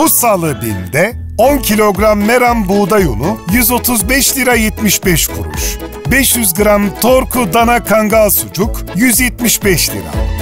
Bu salı binde 10 kilogram meram buğday unu 135 lira 75 kuruş. 500 gram torku dana kangal sucuk 175 lira.